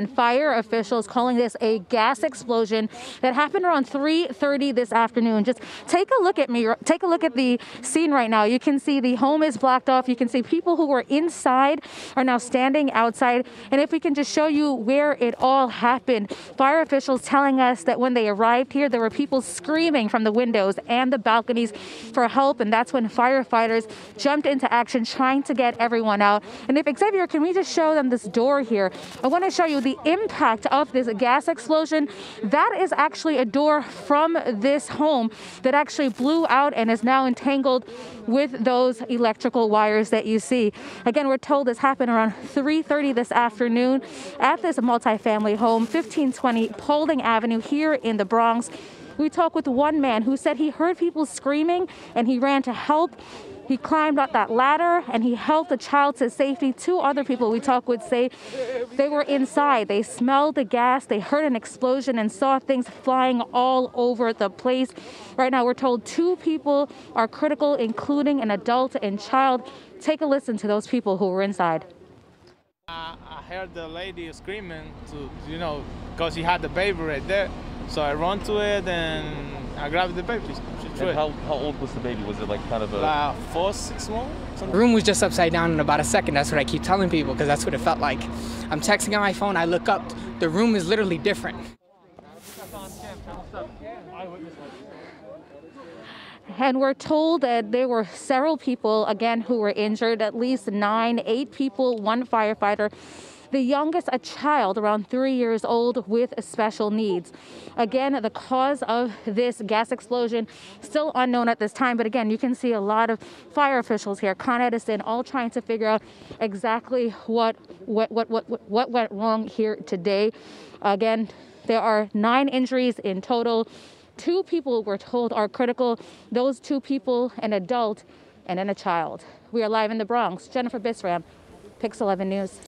and fire officials calling this a gas explosion that happened around 3:30 this afternoon. Just take a look at me. Take a look at the scene right now. You can see the home is blocked off. You can see people who were inside are now standing outside. And if we can just show you where it all happened, fire officials telling us that when they arrived here, there were people screaming from the windows and the balconies for help. And that's when firefighters jumped into action trying to get everyone out. And if Xavier, can we just show them this door here? I want to show you the impact of this gas explosion. That is actually a door from this home that actually blew out and is now entangled with those electrical wires that you see. Again, we're told this happened around 3:30 this afternoon at this multifamily home, 1520 Paulding Avenue here in the Bronx. We talked with one man who said he heard people screaming and he ran to help. He climbed up that ladder and he helped the child to safety. Two other people we talked with say they were inside. They smelled the gas, they heard an explosion and saw things flying all over the place. Right now, we're told two people are critical, including an adult and child. Take a listen to those people who were inside. I heard the lady screaming to, you know, because she had the baby right there. So I run to it and I grabbed the baby. And how, how old was the baby? Was it like kind of a... Like four, six months? The room was just upside down in about a second. That's what I keep telling people because that's what it felt like. I'm texting on my phone. I look up. The room is literally different. And we're told that there were several people, again, who were injured, at least nine, eight people, one firefighter the youngest a child around three years old with special needs. Again, the cause of this gas explosion still unknown at this time, but again, you can see a lot of fire officials here, Con Edison, all trying to figure out exactly what what what what, what went wrong here today. Again, there are nine injuries in total. Two people we're told are critical. Those two people, an adult and then a child. We are live in the Bronx. Jennifer Bisram, Pix 11 News.